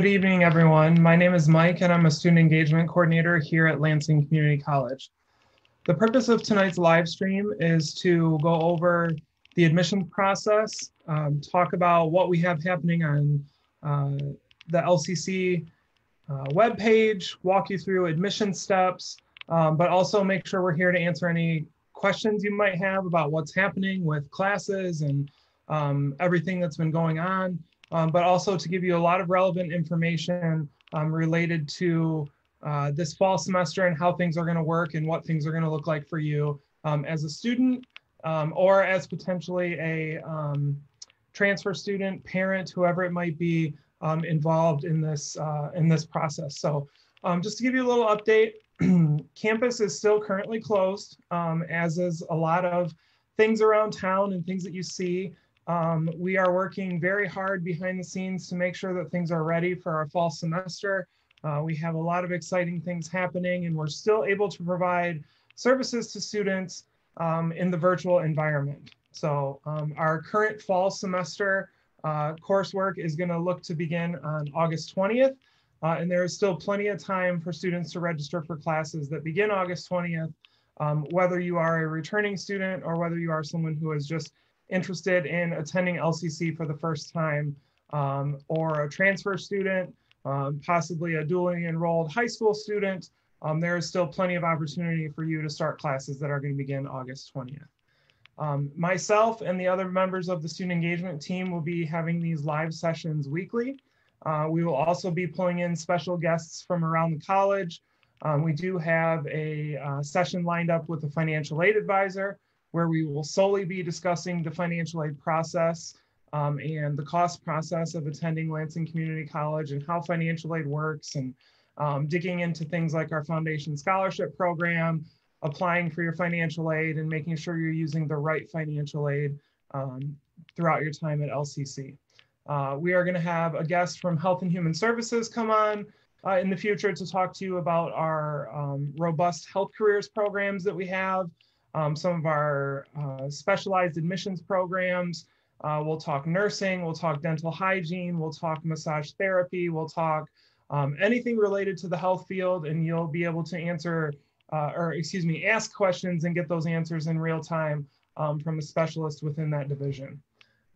Good evening, everyone. My name is Mike, and I'm a student engagement coordinator here at Lansing Community College. The purpose of tonight's live stream is to go over the admissions process, um, talk about what we have happening on uh, the LCC uh, webpage, walk you through admission steps, um, but also make sure we're here to answer any questions you might have about what's happening with classes and um, everything that's been going on um, but also to give you a lot of relevant information um, related to uh, this fall semester and how things are going to work and what things are going to look like for you um, as a student um, or as potentially a um, transfer student, parent, whoever it might be um, involved in this uh, in this process. So just to give you a little update, campus is still currently closed, as is a lot of things around town and things that you see. Um, we are working very hard behind the scenes to make sure that things are ready for our fall semester. Uh, we have a lot of exciting things happening and we're still able to provide services to students um, in the virtual environment. So um, our current fall semester uh, coursework is gonna look to begin on August 20th. Uh, and there is still plenty of time for students to register for classes that begin August 20th, um, whether you are a returning student or whether you are someone who has just interested in attending LCC for the first time um, or a transfer student, um, possibly a dually enrolled high school student, um, there is still plenty of opportunity for you to start classes that are going to begin August 20th. Um, myself and the other members of the student engagement team will be having these live sessions weekly. Uh, we will also be pulling in special guests from around the college. Um, we do have a uh, session lined up with a financial aid advisor where we will solely be discussing the financial aid process um, and the cost process of attending Lansing Community College and how financial aid works and um, digging into things like our foundation scholarship program, applying for your financial aid and making sure you're using the right financial aid um, throughout your time at LCC. Uh, we are going to have a guest from Health and Human Services come on uh, in the future to talk to you about our um, robust health careers programs that we have um, some of our uh, specialized admissions programs. Uh, we'll talk nursing, we'll talk dental hygiene, we'll talk massage therapy, we'll talk um, anything related to the health field, and you'll be able to answer, uh, or excuse me, ask questions and get those answers in real time um, from a specialist within that division.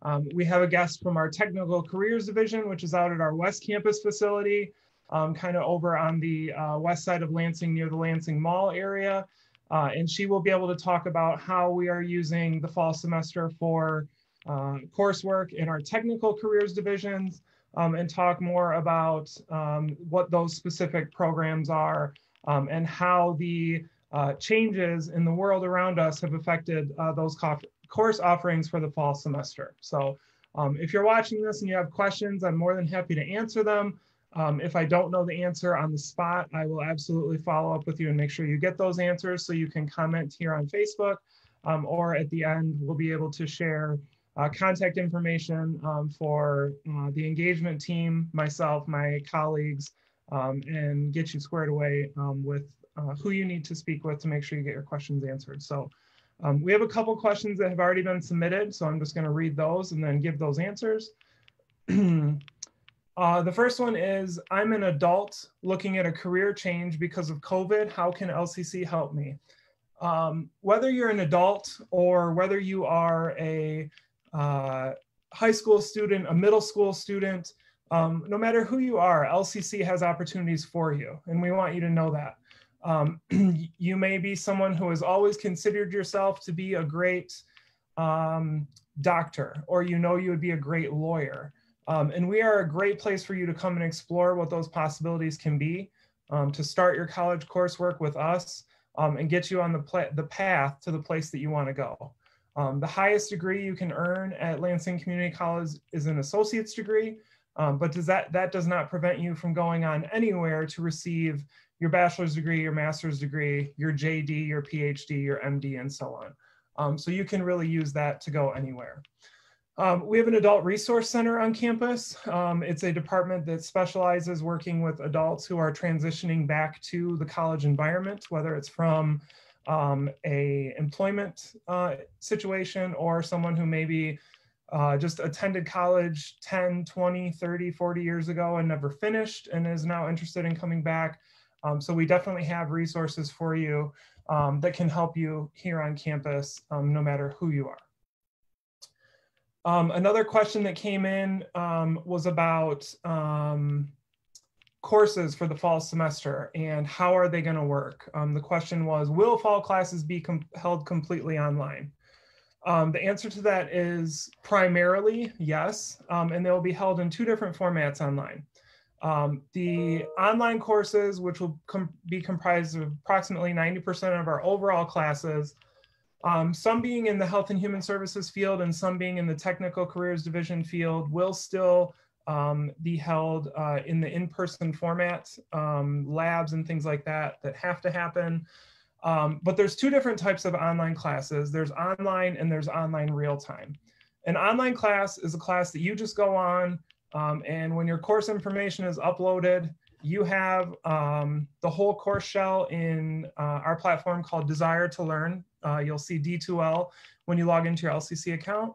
Um, we have a guest from our technical careers division, which is out at our West Campus facility, um, kind of over on the uh, west side of Lansing near the Lansing Mall area. Uh, and she will be able to talk about how we are using the fall semester for uh, coursework in our technical careers divisions um, and talk more about um, what those specific programs are um, and how the uh, changes in the world around us have affected uh, those course offerings for the fall semester. So um, if you're watching this and you have questions, I'm more than happy to answer them. Um, if I don't know the answer on the spot, I will absolutely follow up with you and make sure you get those answers so you can comment here on Facebook um, or at the end, we'll be able to share uh, contact information um, for uh, the engagement team, myself, my colleagues, um, and get you squared away um, with uh, who you need to speak with to make sure you get your questions answered. So um, we have a couple questions that have already been submitted, so I'm just gonna read those and then give those answers. Uh, the first one is I'm an adult looking at a career change because of COVID. How can LCC help me? Um, whether you're an adult or whether you are a uh, high school student, a middle school student, um, no matter who you are, LCC has opportunities for you, and we want you to know that. Um, you may be someone who has always considered yourself to be a great um, doctor, or you know you would be a great lawyer. Um, and we are a great place for you to come and explore what those possibilities can be, um, to start your college coursework with us um, and get you on the, the path to the place that you want to go. Um, the highest degree you can earn at Lansing Community College is an associate's degree, um, but does that, that does not prevent you from going on anywhere to receive your bachelor's degree, your master's degree, your JD, your PhD, your MD, and so on. Um, so you can really use that to go anywhere. Um, we have an adult resource center on campus. Um, it's a department that specializes working with adults who are transitioning back to the college environment, whether it's from um, a employment uh, situation or someone who maybe uh, just attended college 10, 20, 30, 40 years ago and never finished and is now interested in coming back. Um, so we definitely have resources for you um, that can help you here on campus, um, no matter who you are. Um, another question that came in um, was about um, courses for the fall semester and how are they going to work? the question was, will fall classes be com held completely online? Um, the answer to that is primarily yes, um, and they'll be held in two different formats online. Um, the online courses, which will com be comprised of approximately 90% of our overall classes, um, some being in the health and human services field and some being in the technical careers division field, will still um, be held uh, in the in-person format, um, labs and things like that that have to happen. Um, but there's two different types of online classes. There's online and there's online real time. An online class is a class that you just go on um, and when your course information is uploaded, you have um, the whole course shell in uh, our platform called Desire to Learn. Uh, you'll see D2L when you log into your LCC account.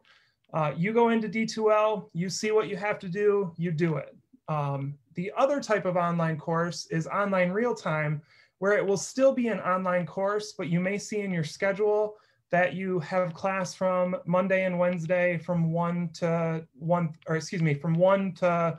Uh, you go into D2L, you see what you have to do, you do it. Um, the other type of online course is online real time, where it will still be an online course, but you may see in your schedule that you have class from Monday and Wednesday from 1 to 1, or excuse me, from 1 to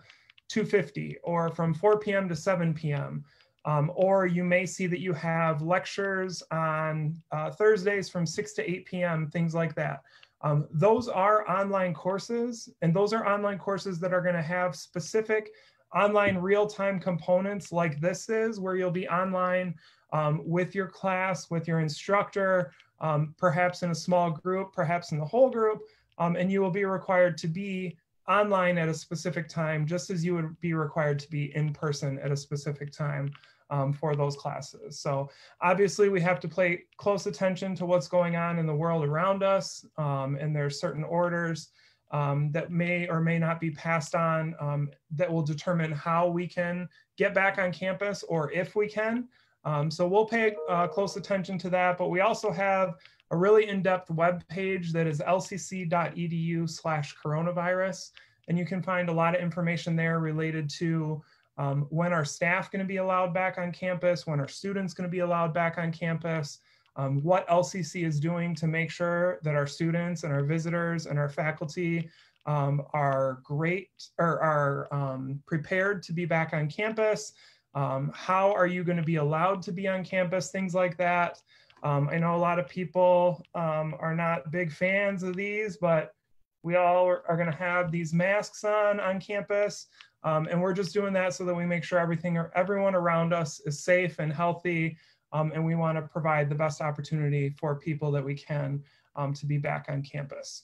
2.50 or from 4 p.m. to 7 p.m. Um, or you may see that you have lectures on uh, Thursdays from 6 to 8 p.m., things like that. Um, those are online courses, and those are online courses that are going to have specific online real-time components like this is, where you'll be online um, with your class, with your instructor, um, perhaps in a small group, perhaps in the whole group, um, and you will be required to be online at a specific time, just as you would be required to be in person at a specific time um, for those classes. So obviously we have to pay close attention to what's going on in the world around us, um, and there's certain orders um, that may or may not be passed on um, that will determine how we can get back on campus or if we can. Um, so we'll pay uh, close attention to that, but we also have a really in-depth web page that is lcc.edu slash coronavirus. And you can find a lot of information there related to um, when are staff going to be allowed back on campus, when are students going to be allowed back on campus, um, what LCC is doing to make sure that our students and our visitors and our faculty um, are great or are um, prepared to be back on campus. Um, how are you going to be allowed to be on campus? Things like that. Um, I know a lot of people are not big fans of these, but we all are going to have these masks on on campus. And we're just doing that so that we make sure everything or everyone around us is safe and healthy um, and we want to provide the best opportunity for people that we can um, to be back on campus.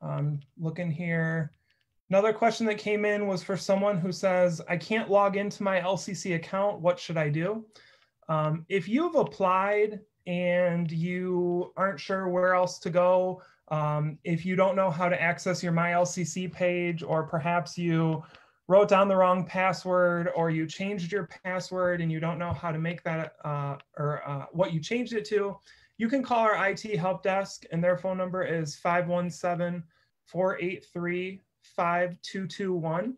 Um, looking here, another question that came in was for someone who says, I can't log into my LCC account, what should I do? Um, if you've applied and you aren't sure where else to go, um, if you don't know how to access your MyLCC page, or perhaps you wrote down the wrong password or you changed your password and you don't know how to make that uh, or uh, what you changed it to, you can call our IT help desk and their phone number is 517 483 5221.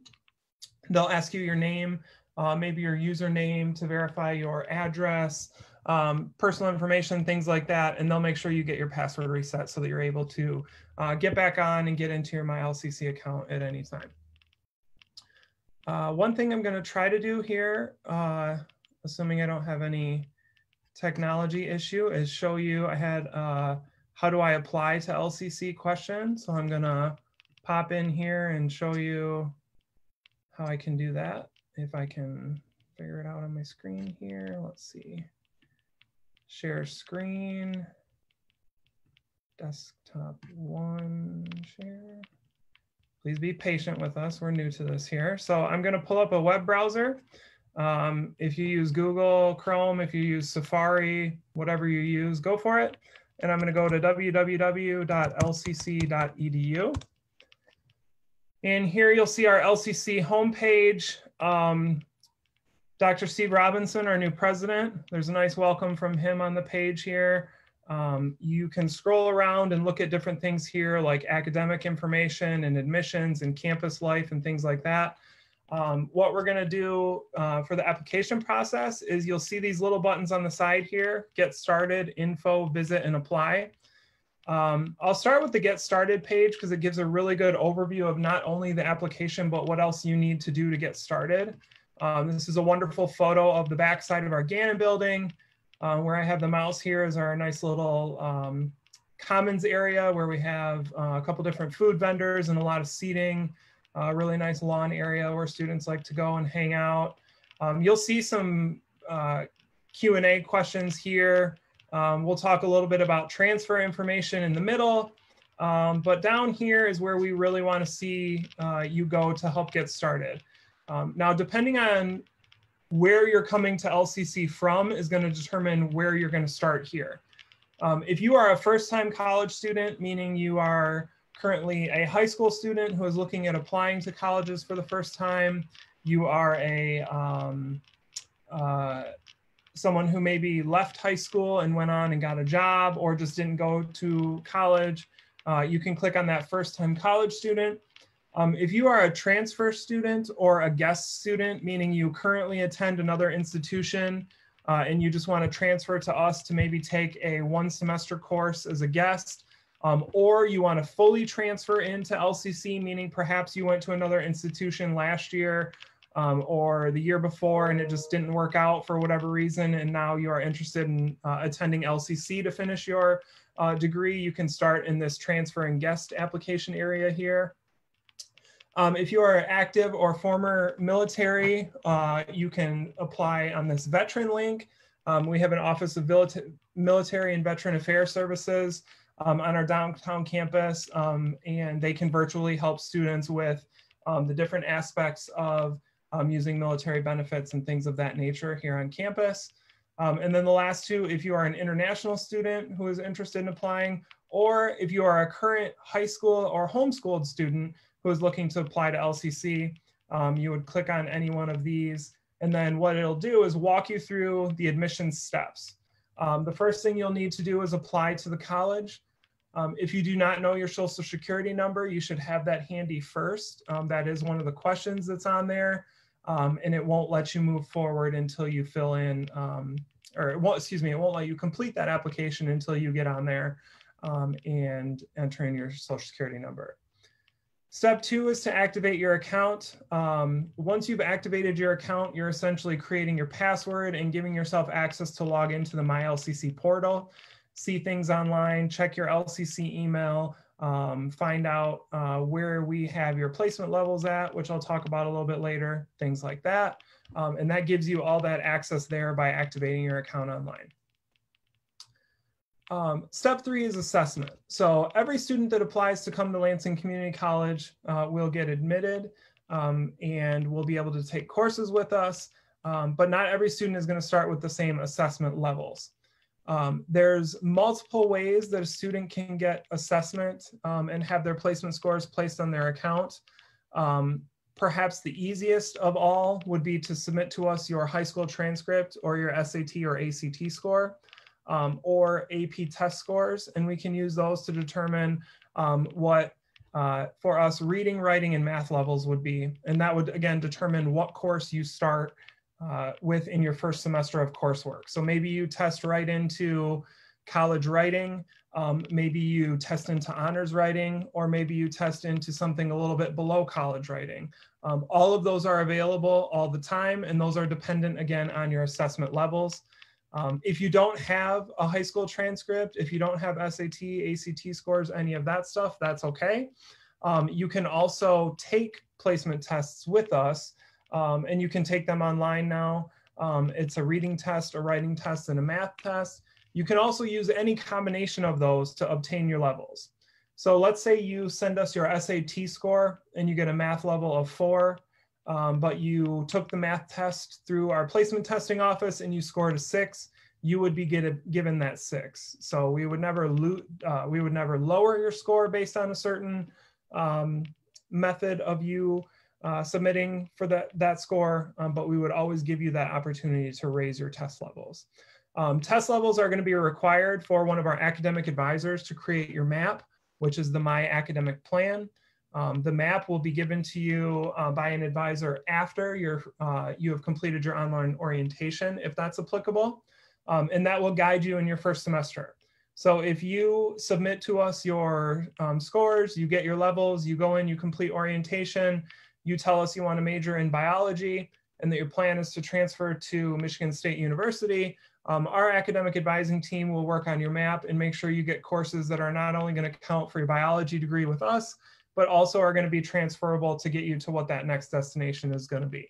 They'll ask you your name, uh, maybe your username to verify your address, um, personal information, things like that, and they'll make sure you get your password reset so that you're able to uh, get back on and get into your MyLCC account at any time. Uh, one thing I'm going to try to do here, uh, assuming I don't have any technology issue, is show you I had uh, how do I apply to LCC question. So I'm going to pop in here and show you how I can do that. If I can figure it out on my screen here. Let's see. Share screen. Desktop one share. Please be patient with us. We're new to this here. So I'm going to pull up a web browser. Um, if you use Google Chrome, if you use Safari, whatever you use, go for it. And I'm going to go to www.lcc.edu. And here you'll see our LCC homepage. Um, Dr. Steve Robinson, our new president. There's a nice welcome from him on the page here. Um, you can scroll around and look at different things here like academic information and admissions and campus life and things like that. Um, what we're gonna do uh, for the application process is you'll see these little buttons on the side here, get started, info, visit, and apply. Um, I'll start with the get started page because it gives a really good overview of not only the application, but what else you need to do to get started. Um, this is a wonderful photo of the backside of our Gannon building. Uh, where I have the mouse here is our nice little um, commons area where we have uh, a couple different food vendors and a lot of seating, a uh, really nice lawn area where students like to go and hang out. Um, you'll see some uh, Q&A questions here. Um, we'll talk a little bit about transfer information in the middle, um, but down here is where we really want to see uh, you go to help get started. Um, now, depending on where you're coming to LCC from is going to determine where you're going to start here. Um, if you are a first-time college student, meaning you are currently a high school student who is looking at applying to colleges for the first time, you are a um, uh, someone who maybe left high school and went on and got a job or just didn't go to college, uh, you can click on that first-time college student. Um, if you are a transfer student or a guest student, meaning you currently attend another institution uh, and you just want to transfer to us to maybe take a one semester course as a guest, um, or you want to fully transfer into LCC, meaning perhaps you went to another institution last year um, or the year before and it just didn't work out for whatever reason, and now you are interested in uh, attending LCC to finish your uh, degree, you can start in this transfer and guest application area here. Um, if you are active or former military, uh, you can apply on this veteran link. Um, we have an Office of Military and Veteran Affairs Services um, on our downtown campus, um, and they can virtually help students with um, the different aspects of um, using military benefits and things of that nature here on campus. and then the last two, if you are an international student who is interested in applying, or if you are a current high school or homeschooled student who is looking to apply to LCC, um, you would click on any one of these. And then what it'll do is walk you through the admissions steps. Um, the first thing you'll need to do is apply to the college. Um, if you do not know your social security number, you should have that handy first. Um, that is one of the questions that's on there. Um, and it won't let you move forward until you fill in, um, or it won't, excuse me, it won't let you complete that application until you get on there and enter in your social security number. Step two is to activate your account. Um, once you've activated your account, you're essentially creating your password and giving yourself access to log into the MyLCC portal, see things online, check your LCC email, um, find out uh, where we have your placement levels at, which I'll talk about a little bit later, things like that. Um, and that gives you all that access there by activating your account online. Um, step three is assessment. So every student that applies to come to Lansing Community College uh, will get admitted um, and will be able to take courses with us, um, but not every student is gonna start with the same assessment levels. Um, there's multiple ways that a student can get assessment um, and have their placement scores placed on their account. Um, perhaps the easiest of all would be to submit to us your high school transcript or your SAT or ACT score um, or AP test scores, and we can use those to determine um, what uh, for us reading, writing, and math levels would be. And that would again determine what course you start uh, with in your first semester of coursework. So maybe you test right into college writing, um, maybe you test into honors writing, or maybe you test into something a little bit below college writing. Um, all of those are available all the time, and those are dependent again on your assessment levels. Um, if you don't have a high school transcript, if you don't have SAT, ACT scores, any of that stuff, that's okay. Um, you can also take placement tests with us um, and you can take them online now. Um, it's a reading test, a writing test, and a math test. You can also use any combination of those to obtain your levels. So let's say you send us your SAT score and you get a math level of four um, but you took the math test through our placement testing office and you scored a six, you would be get, given that six. So we would never uh, we would never lower your score based on a certain um, method of you uh, submitting for that that score, um, but we would always give you that opportunity to raise your test levels. Um, test levels are going to be required for one of our academic advisors to create your map, which is the My Academic Plan. Um, the map will be given to you uh, by an advisor after you uh, you have completed your online orientation, if that's applicable. Um, and that will guide you in your first semester. So if you submit to us your um, scores, you get your levels, you go in, you complete orientation, you tell us you want to major in biology, and that your plan is to transfer to Michigan State University, um, our academic advising team will work on your map and make sure you get courses that are not only going to count for your biology degree with us, but also are going to be transferable to get you to what that next destination is going to be.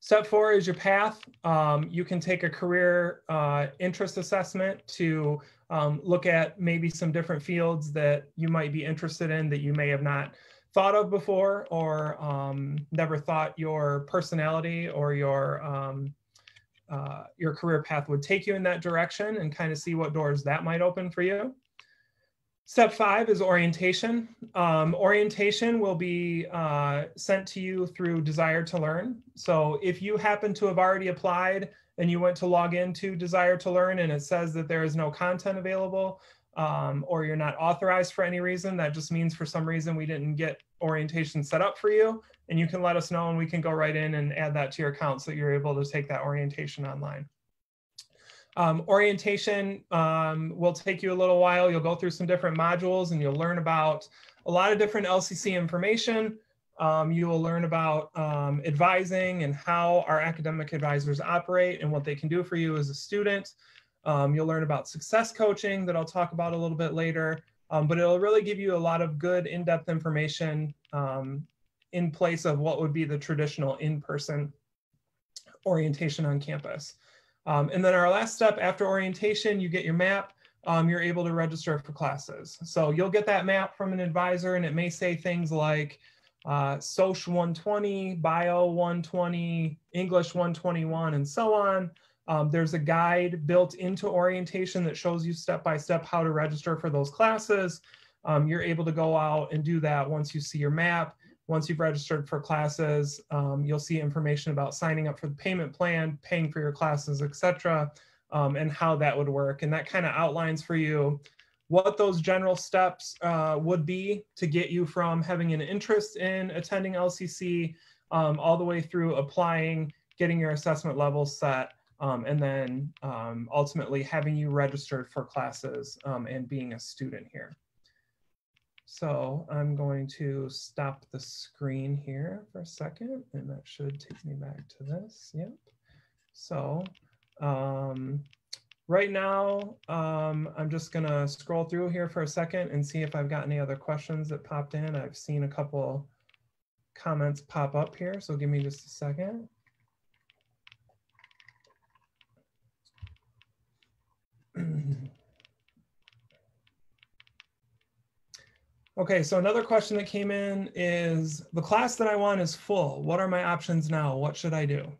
Step four is your path. Um, you can take a career uh, interest assessment to um, look at maybe some different fields that you might be interested in that you may have not thought of before or um, never thought your personality or your um, uh, your career path would take you in that direction and kind of see what doors that might open for you. Step five is orientation. Um, orientation will be uh, sent to you through Desire to Learn. So if you happen to have already applied and you went to log into Desire to Learn and it says that there is no content available, um, or you're not authorized for any reason, that just means for some reason we didn't get orientation set up for you. And you can let us know and we can go right in and add that to your account so you're able to take that orientation online. Um, orientation um, will take you a little while. You'll go through some different modules and you'll learn about a lot of different LCC information. Um, you will learn about um, advising and how our academic advisors operate and what they can do for you as a student. Um, you'll learn about success coaching that I'll talk about a little bit later, um, but it'll really give you a lot of good in-depth information in place of what would be the traditional in-person orientation on campus. Um, and then our last step after orientation, you get your map, um, you're able to register for classes. So you'll get that map from an advisor and it may say things like uh, Social 120, Bio 120, English 121, and so on. Um, there's a guide built into orientation that shows you step by step how to register for those classes. Um, you're able to go out and do that once you see your map. Once you've registered for classes, um, you'll see information about signing up for the payment plan, paying for your classes, etc., um, and how that would work. And that kind of outlines for you what those general steps uh, would be to get you from having an interest in attending LCC um, all the way through applying, getting your assessment levels set, um, and then um, ultimately having you registered for classes um, and being a student here. So I'm going to stop the screen here for a second, and that should take me back to this. Yep. So um, right now, um, I'm just going to scroll through here for a second and see if I've got any other questions that popped in. I've seen a couple comments pop up here, so give me just a second. Okay, so another question that came in is the class that I want is full. What are my options now? What should I do?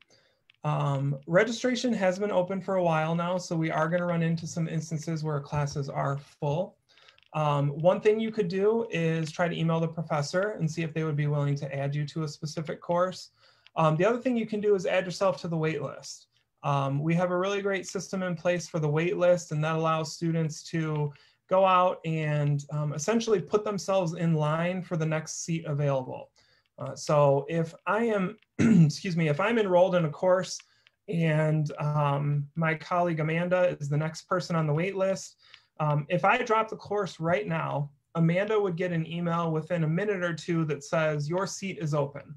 Um, registration has been open for a while now, so we are going to run into some instances where classes are full. Um, one thing you could do is try to email the professor and see if they would be willing to add you to a specific course. Um, the other thing you can do is add yourself to the wait list. Um, we have a really great system in place for the wait list, and that allows students to go out and um, essentially put themselves in line for the next seat available. Uh, so if I am, excuse me, if I'm enrolled in a course and um, my colleague Amanda is the next person on the wait list, um, if I drop the course right now, Amanda would get an email within a minute or two that says your seat is open.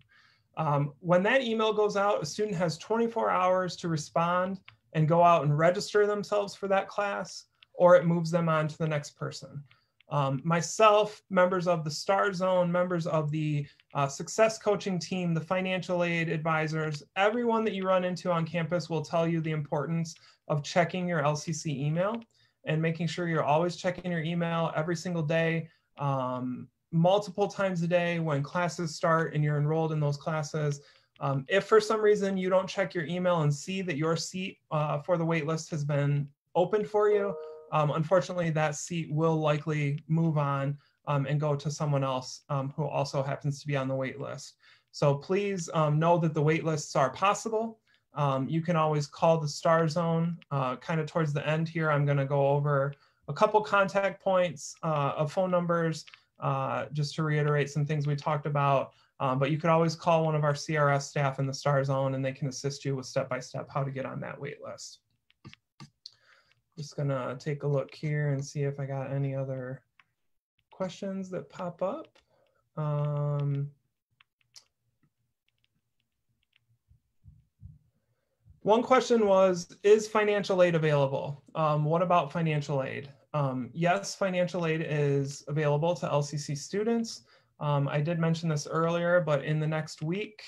Um, when that email goes out, a student has 24 hours to respond and go out and register themselves for that class, or it moves them on to the next person. Um, myself, members of the STAR Zone, members of the uh, success coaching team, the financial aid advisors, everyone that you run into on campus will tell you the importance of checking your LCC email and making sure you're always checking your email every single day. Um, multiple times a day when classes start and you're enrolled in those classes. Um, if for some reason you don't check your email and see that your seat uh, for the waitlist has been opened for you, um, unfortunately that seat will likely move on um, and go to someone else um, who also happens to be on the wait list. So please um, know that the wait lists are possible. um, you can always call the star zone uh, kind of towards the end here. I'm going to go over a couple contact points uh, of phone numbers uh, just to reiterate some things we talked about. Um, but you could always call one of our CRS staff in the star zone and they can assist you with step-by-step -step how to get on that wait list. Just gonna take a look here and see if I got any other questions that pop up. Um, One question was, is financial aid available? Um, what about financial aid? Um, yes, financial aid is available to LCC students. Um, I did mention this earlier, but in the next week,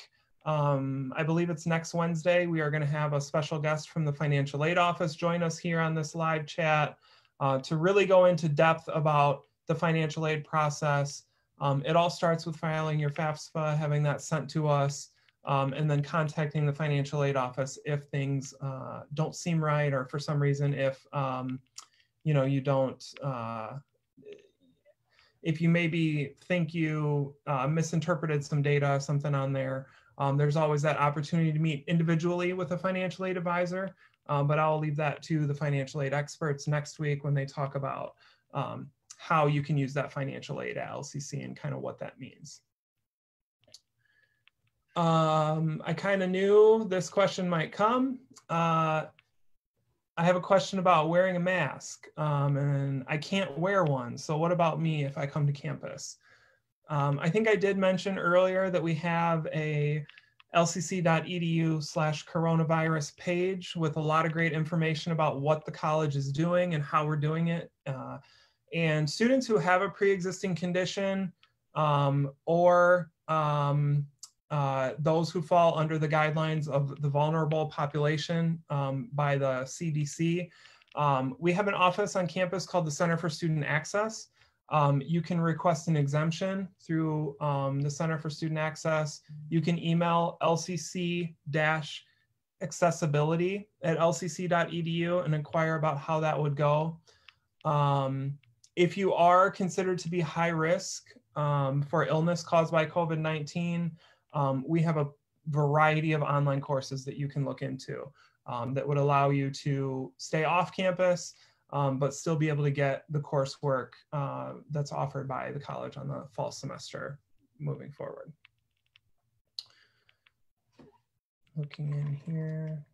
um, I believe it's next Wednesday, we are gonna have a special guest from the financial aid office join us here on this live chat uh, to really go into depth about the financial aid process. Um, it all starts with filing your FAFSA, having that sent to us, um, and then contacting the financial aid office if things uh, don't seem right or for some reason if um, you know you don't uh, if you maybe think you uh, misinterpreted some data something on there um, there's always that opportunity to meet individually with a financial aid advisor um, but i'll leave that to the financial aid experts next week when they talk about um, how you can use that financial aid at lcc and kind of what that means um, I kind of knew this question might come. Uh, I have a question about wearing a mask um, and I can't wear one. So what about me if I come to campus? Um, I think I did mention earlier that we have a lcc.edu slash coronavirus page with a lot of great information about what the college is doing and how we're doing it. Uh, and students who have a pre-existing condition um, or um, uh, those who fall under the guidelines of the vulnerable population um, by the CDC. Um, we have an office on campus called the Center for Student Access. Um, you can request an exemption through um, the Center for Student Access. You can email lcc-accessibility at lcc.edu and inquire about how that would go. Um, if you are considered to be high risk um, for illness caused by COVID-19, um, we have a variety of online courses that you can look into um, that would allow you to stay off campus, um, but still be able to get the coursework uh, that's offered by the college on the fall semester moving forward. Looking in here.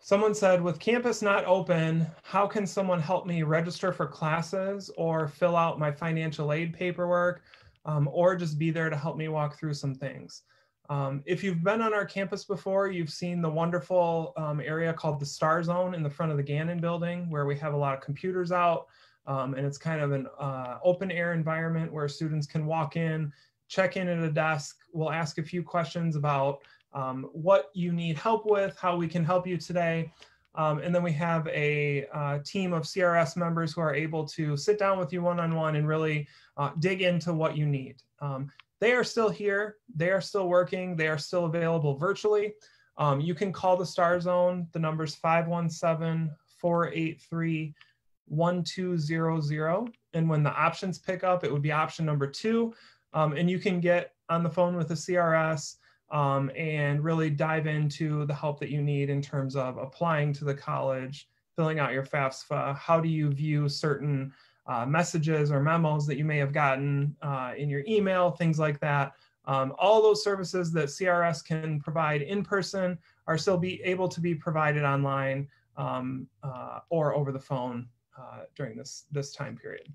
Someone said, with campus not open, how can someone help me register for classes or fill out my financial aid paperwork um, or just be there to help me walk through some things? Um, if you've been on our campus before, you've seen the wonderful um, area called the Star Zone in the front of the Gannon building where we have a lot of computers out um, and it's kind of an uh, open air environment where students can walk in, check in at a desk. We'll ask a few questions about um, what you need help with, how we can help you today. Um, and then we have a uh, team of CRS members who are able to sit down with you one-on-one and really uh, dig into what you need. Um, they are still here. They are still working. They are still available virtually. Um, you can call the Star Zone. The number is 517-483-1200. And when the options pick up, it would be option number two. Um, and you can get on the phone with a CRS um, and really dive into the help that you need in terms of applying to the college, filling out your FAFSA, how do you view certain uh, messages or memos that you may have gotten uh, in your email, things like that. Um, all those services that CRS can provide in person are still be able to be provided online um, uh, or over the phone uh, during this, this time period.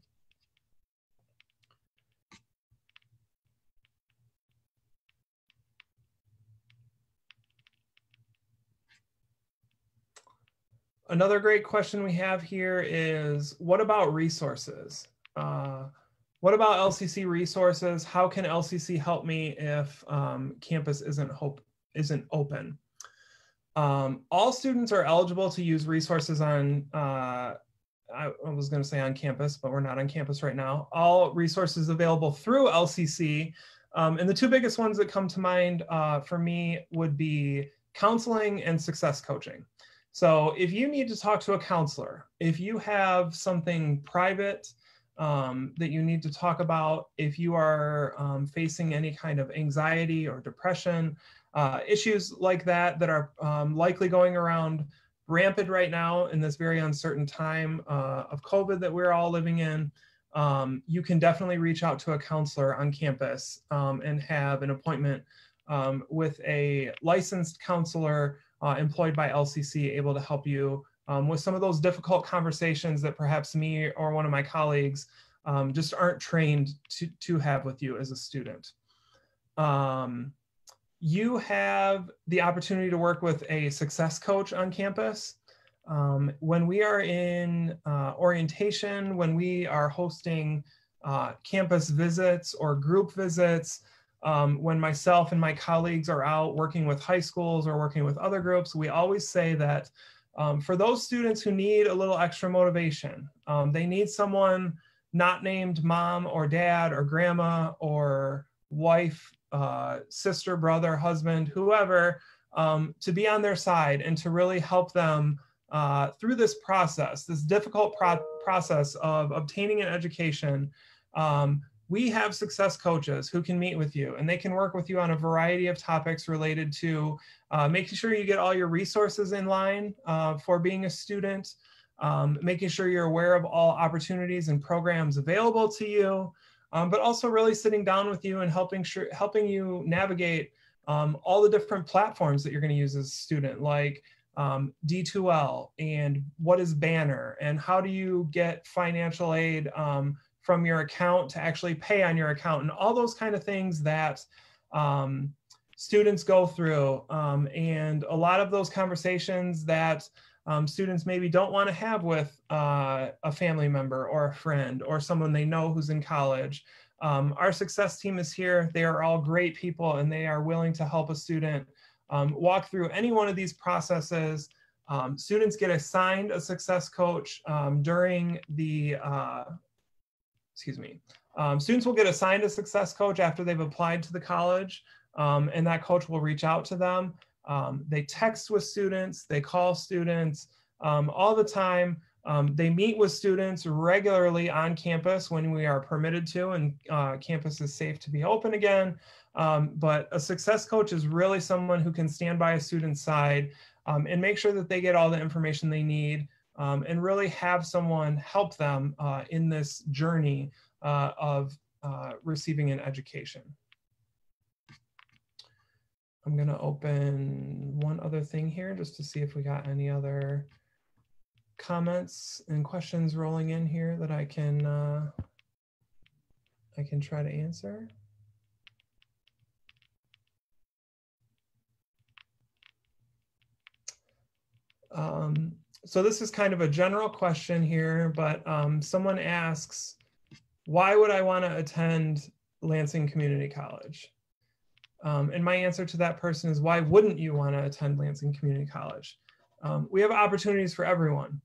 Another great question we have here is, what about resources? Uh, what about LCC resources? How can LCC help me if um, campus isn't hope isn't open? Um, all students are eligible to use resources on, uh, I, was gonna say on campus, but we're not on campus right now. All resources available through LCC. Um, and the two biggest ones that come to mind uh, for me would be counseling and success coaching. So if you need to talk to a counselor, if you have something private um, that you need to talk about, if you are um, facing any kind of anxiety or depression, uh, issues like that that are um, likely going around rampant right now in this very uncertain time uh, of COVID that we're all living in, um, you can definitely reach out to a counselor on campus um, and have an appointment um, with a licensed counselor uh, employed by LCC able to help you um, with some of those difficult conversations that perhaps me or one of my colleagues um, just aren't trained to, to have with you as a student. Um, you have the opportunity to work with a success coach on campus. Um, when we are in uh, orientation, when we are hosting uh, campus visits or group visits, um, when myself and my colleagues are out working with high schools or working with other groups, we always say that um, for those students who need a little extra motivation, um, they need someone not named mom or dad or grandma or wife, uh, sister, brother, husband, whoever, um, to be on their side and to really help them uh, through this process, this difficult pro process of obtaining an education. We have success coaches who can meet with you and they can work with you on a variety of topics related to uh, making sure you get all your resources in line uh, for being a student, um, making sure you're aware of all opportunities and programs available to you, um, but also really sitting down with you and helping, sure, helping you navigate um, all the different platforms that you're going to use as a student, like um, D2L and what is Banner and how do you get financial aid um, from your account to actually pay on your account and all those kind of things that um, students go through. Um, and a lot of those conversations that um, students maybe don't want to have with uh, a family member or a friend or someone they know who's in college. Um, our success team is here. They are all great people and they are willing to help a student um, walk through any one of these processes. Um, students get assigned a success coach um, during the uh, excuse me, um, students will get assigned a success coach after they've applied to the college, um, and that coach will reach out to them. Um, they text with students, they call students um, all the time. Um, they meet with students regularly on campus when we are permitted to, and uh, campus is safe to be open again. Um, but a success coach is really someone who can stand by a student's side and make sure that they get all the information they need um, and really have someone help them uh, in this journey uh, of uh, receiving an education. I'm gonna open one other thing here just to see if we got any other comments and questions rolling in here that I can uh, I can try to answer. Um, so this is kind of a general question here, but um, someone asks, why would I want to attend Lansing Community College? Um, and my answer to that person is, why wouldn't you want to attend Lansing Community College? Um, we have opportunities for everyone.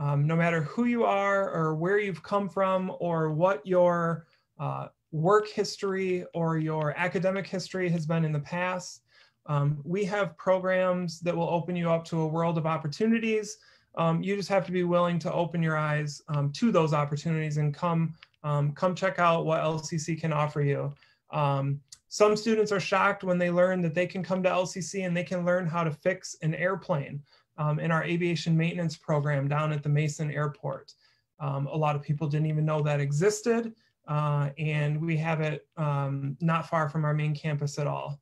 Um, no matter who you are or where you've come from or what your uh, work history or your academic history has been in the past, um, we have programs that will open you up to a world of opportunities um, you just have to be willing to open your eyes um, to those opportunities and come um, come check out what LCC can offer you. Um, some students are shocked when they learn that they can come to LCC and they can learn how to fix an airplane um, in our aviation maintenance program down at the Mason Airport. Um, a lot of people didn't even know that existed uh, and we have it not far from our main campus at all.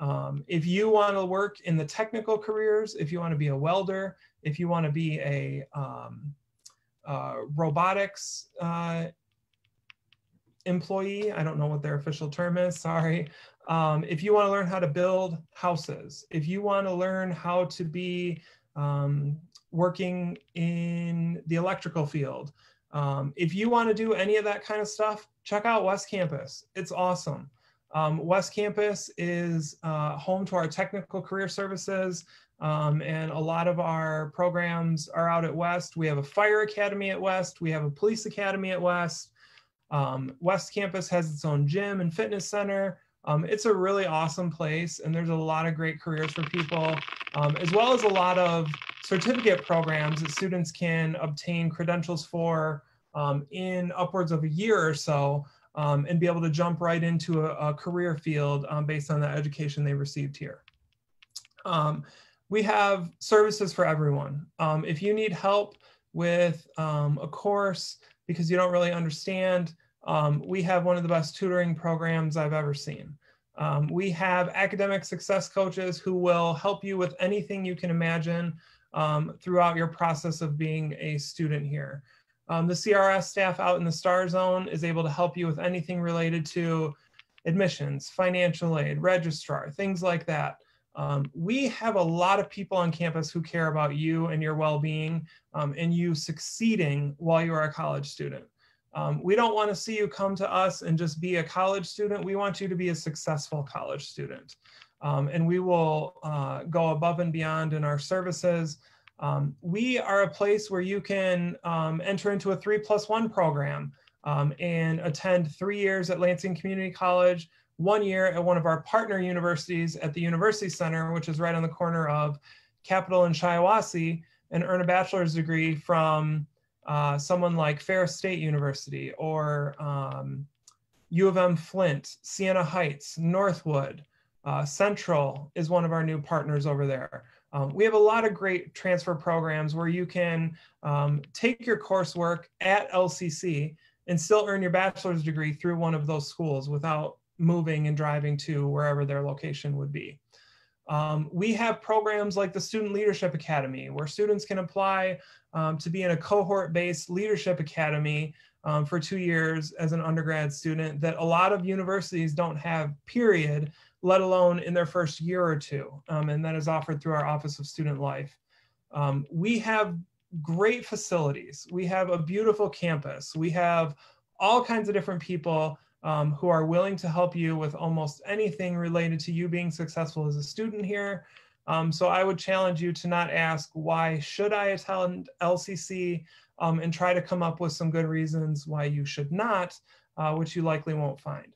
Um, if you want to work in the technical careers, if you want to be a welder, if you want to be a um, uh, robotics uh, employee, I don't know what their official term is, sorry. Um, if you want to learn how to build houses, if you want to learn how to be um, working in the electrical field, um, if you want to do any of that kind of stuff, check out West Campus. It's awesome. Um, West Campus is uh, home to our technical career services, um, and a lot of our programs are out at West. We have a fire academy at West, we have a police academy at West. Um, West Campus has its own gym and fitness center. Um, it's a really awesome place, and there's a lot of great careers for people, um, as well as a lot of certificate programs that students can obtain credentials for um, in upwards of a year or so um, and be able to jump right into a, a career field based on the education they received here. Um, we have services for everyone. Um, if you need help with um, a course because you don't really understand, um, we have one of the best tutoring programs I've ever seen. Um, we have academic success coaches who will help you with anything you can imagine um, throughout your process of being a student here. Um, the CRS staff out in the STAR zone is able to help you with anything related to admissions, financial aid, registrar, things like that. Um, we have a lot of people on campus who care about you and your well-being um, and you succeeding while you're a college student. Um, we don't want to see you come to us and just be a college student. We want you to be a successful college student. Um, and we will uh, go above and beyond in our services. Um, we are a place where you can um, enter into a three plus one program and attend three years at Lansing Community College, one year at one of our partner universities at the University Center, which is right on the corner of Capitol and Shiawassee, and earn a bachelor's degree from uh, someone like Ferris State University or um, U of M Flint, Siena Heights, Northwood, uh, Central is one of our new partners over there. Um, we have a lot of great transfer programs where you can um, take your coursework at LCC and still earn your bachelor's degree through one of those schools without moving and driving to wherever their location would be. Um, we have programs like the Student Leadership Academy, where students can apply um, to be in a cohort-based leadership academy um, for two years as an undergrad student that a lot of universities don't have, period, let alone in their first year or two. Um, and that is offered through our Office of Student Life. Um, we have great facilities. We have a beautiful campus. We have all kinds of different people um, who are willing to help you with almost anything related to you being successful as a student here. Um, so I would challenge you to not ask, why should I attend LCC? Um, and try to come up with some good reasons why you should not, uh, which you likely won't find.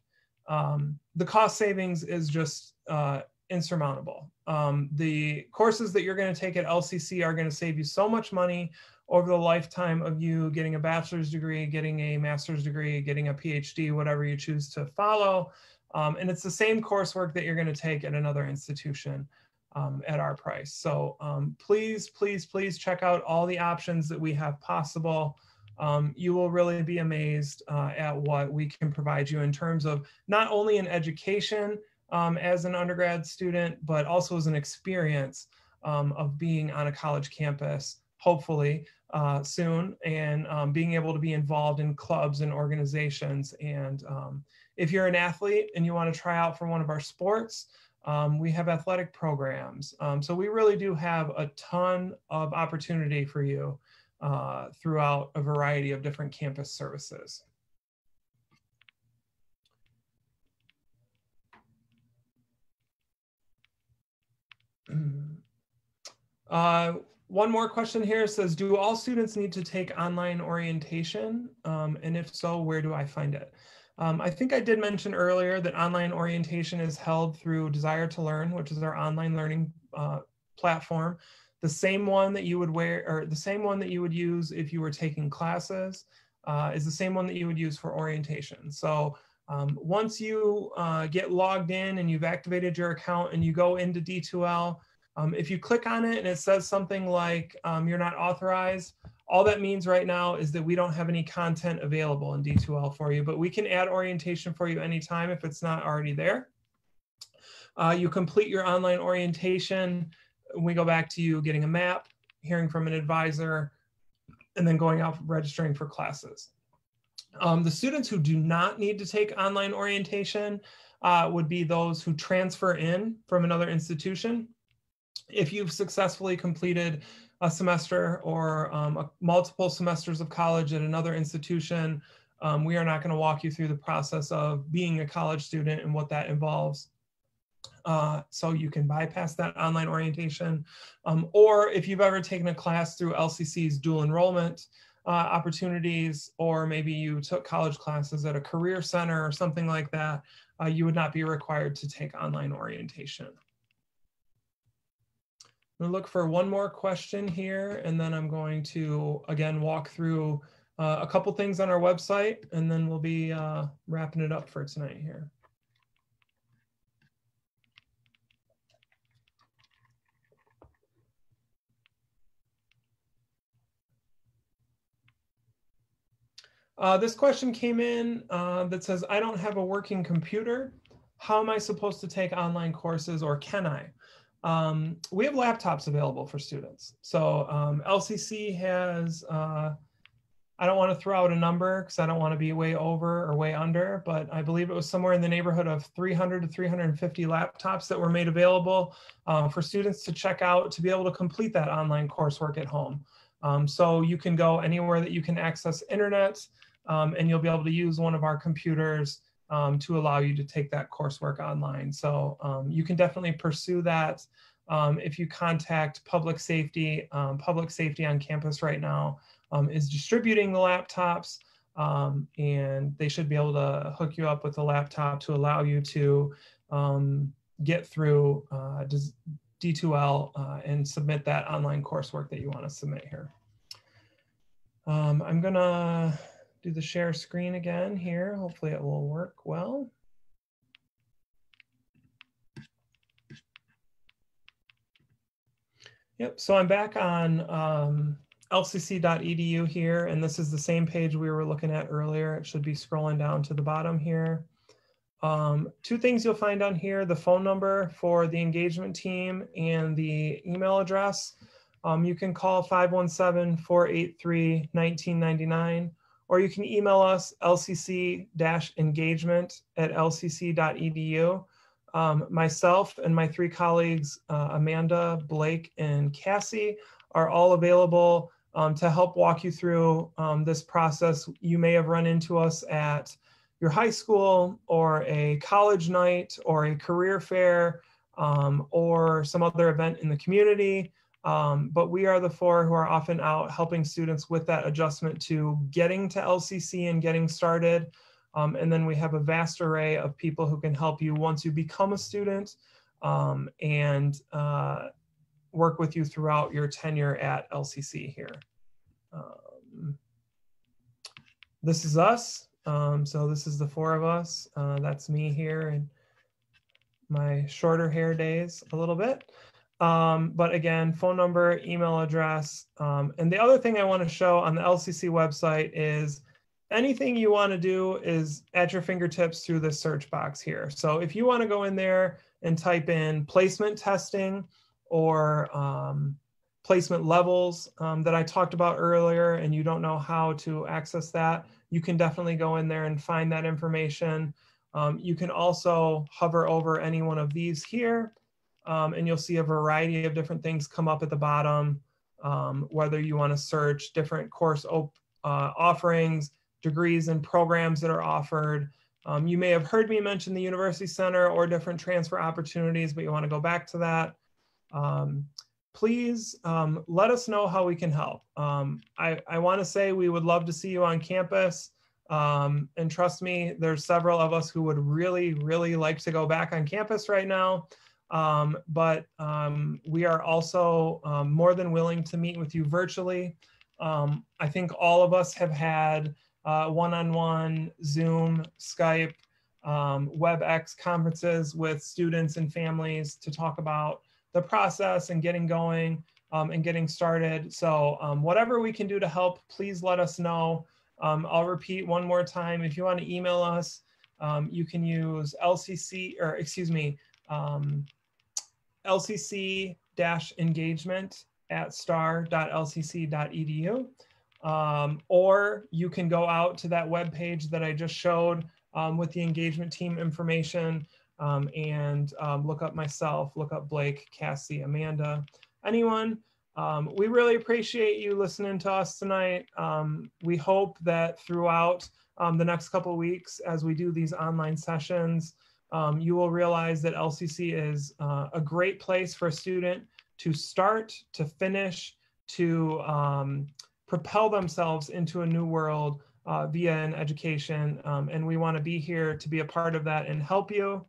Um, the cost savings is just uh, insurmountable. Um, the courses that you're going to take at LCC are going to save you so much money over the lifetime of you getting a bachelor's degree, getting a master's degree, getting a PhD, whatever you choose to follow. Um, and it's the same coursework that you're going to take at another institution um, at our price. So um, please, please, please check out all the options that we have possible. Um, you will really be amazed uh, at what we can provide you in terms of not only an education um, as an undergrad student, but also as an experience um, of being on a college campus, hopefully, uh, soon and um, being able to be involved in clubs and organizations. And um, if you're an athlete and you want to try out for one of our sports, um, we have athletic programs. Um, so we really do have a ton of opportunity for you uh, throughout a variety of different campus services. Uh, one more question here says, do all students need to take online orientation? Um, and if so, where do I find it? Um, I think I did mention earlier that online orientation is held through Desire to Learn, which is our online learning uh, platform. The same one that you would wear, or the same one that you would use if you were taking classes, uh, is the same one that you would use for orientation. So um, once you uh, get logged in and you've activated your account and you go into D2L, um, if you click on it and it says something like um, you're not authorized, all that means right now is that we don't have any content available in D2L for you, but we can add orientation for you anytime if it's not already there. Uh, you complete your online orientation. We go back to you getting a map, hearing from an advisor, and then going out registering for classes. Um, the students who do not need to take online orientation uh, would be those who transfer in from another institution if you've successfully completed a semester or um, a, multiple semesters of college at another institution, um, we are not going to walk you through the process of being a college student and what that involves. Uh, so you can bypass that online orientation. Um, or if you've ever taken a class through LCC's dual enrollment uh, opportunities, or maybe you took college classes at a career center or something like that, uh, you would not be required to take online orientation. I'm gonna look for one more question here, and then I'm going to, again, walk through uh, a couple things on our website, and then we'll be uh, wrapping it up for tonight here. Uh, this question came in uh, that says, I don't have a working computer. How am I supposed to take online courses or can I? Um, we have laptops available for students. So um, LCC has, uh, I don't want to throw out a number because I don't want to be way over or way under, but I believe it was somewhere in the neighborhood of 300 to 350 laptops that were made available uh, for students to check out to be able to complete that online coursework at home. Um, so you can go anywhere that you can access internet um, and you'll be able to use one of our computers um, to allow you to take that coursework online. So um, you can definitely pursue that um, if you contact public safety. Um, public safety on campus right now um, is distributing the laptops and they should be able to hook you up with a laptop to allow you to get through uh, D2L uh, and submit that online coursework that you want to submit here. I'm gonna do the share screen again here. Hopefully it will work well. Yep, so I'm back on um, lcc.edu here, and this is the same page we were looking at earlier. It should be scrolling down to the bottom here. Um, two things you'll find on here, the phone number for the engagement team and the email address. Um, you can call 517-483-1999 or you can email us lcc-engagement at lcc.edu. Um, myself and my three colleagues, uh, Amanda, Blake, and Cassie, are all available um, to help walk you through um, this process. You may have run into us at your high school or a college night or a career fair um, or some other event in the community. Um, but we are the four who are often out helping students with that adjustment to getting to LCC and getting started. Um, and then we have a vast array of people who can help you once you become a student um, and uh, work with you throughout your tenure at LCC here. Um, this is us. Um, so this is the four of us. Uh, that's me here and my shorter hair days a little bit. Um, but again, phone number, email address. Um, and the other thing I want to show on the LCC website is anything you want to do is at your fingertips through the search box here. So if you want to go in there and type in placement testing or um, placement levels um, that I talked about earlier, and you don't know how to access that, you can definitely go in there and find that information. Um, you can also hover over any one of these here um, and you'll see a variety of different things come up at the bottom, um, whether you want to search different course uh, offerings, degrees and programs that are offered. Um, you may have heard me mention the University Center or different transfer opportunities, but you want to go back to that. Um, please um, let us know how we can help. Um, I, I want to say we would love to see you on campus. Um, and trust me, there's several of us who would really, really like to go back on campus right now. Um, but um, we are also um, more than willing to meet with you virtually. Um, I think all of us have had uh, one-on-one Zoom, Skype, um, WebEx conferences with students and families to talk about the process and getting going um, and getting started. So whatever we can do to help, please let us know. I'll repeat one more time. If you want to email us, you can use LCC, or excuse me, um, lcc-engagement at star.lcc.edu. Um, or you can go out to that web page that I just showed um, with the engagement team information um, and um, look up myself, look up Blake, Cassie, Amanda, anyone. Um, we really appreciate you listening to us tonight. Um, we hope that throughout the next couple weeks, as we do these online sessions, um, you will realize that LCC is uh, a great place for a student to start, to finish, to um, propel themselves into a new world uh, via an education. Um, and we want to be here to be a part of that and help you.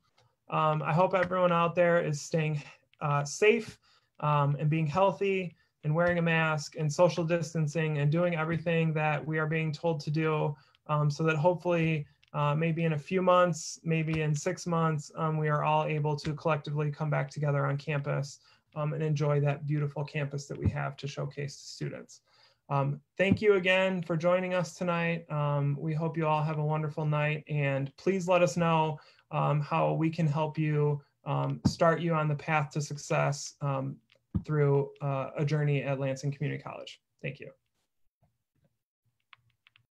Um, I hope everyone out there is staying uh, safe um, and being healthy. and wearing a mask and social distancing and doing everything that we are being told to do um, so that hopefully uh, maybe in a few months, maybe in six months, um, we are all able to collectively come back together on campus um, and enjoy that beautiful campus that we have to showcase to students. Um, thank you again for joining us tonight. Um, we hope you all have a wonderful night and please let us know um, how we can help you um, start you on the path to success through uh, a journey at Lansing Community College. Thank you.